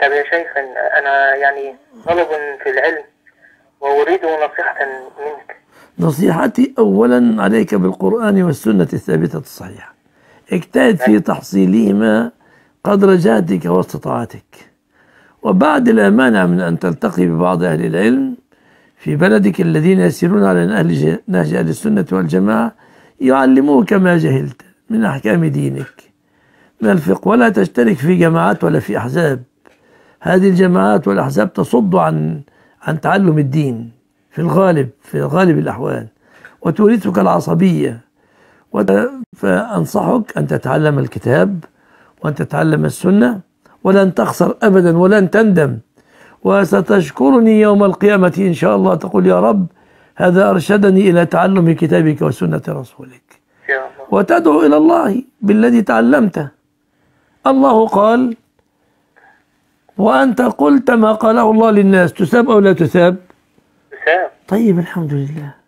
طب يا شيخ أنا يعني طلب في العلم وأريد نصيحة منك. نصيحتي أولا عليك بالقرآن والسنة الثابتة الصحيحة. اجتهد في تحصيلهما قدر جهدك واستطاعتك. وبعد لا مانع من أن تلتقي ببعض أهل العلم في بلدك الذين يسيرون على نهج نهج أهل السنة والجماعة يعلموك ما جهلت من أحكام دينك. من الفقه؟ ولا تشترك في جماعات ولا في أحزاب. هذه الجماعات والأحزاب تصد عن عن تعلم الدين في الغالب في غالب الأحوال وتورثك العصبية. فأنصحك أن تتعلم الكتاب وأن تتعلم السنة ولن تخسر أبدا ولن تندم. وستشكرني يوم القيامة إن شاء الله تقول يا رب هذا أرشدني إلى تعلم كتابك وسنة رسولك. وتدعو إلى الله بالذي تعلمته. الله قال وأنت قلت ما قاله الله للناس تساب أو لا تساب؟ تساب. طيب الحمد لله.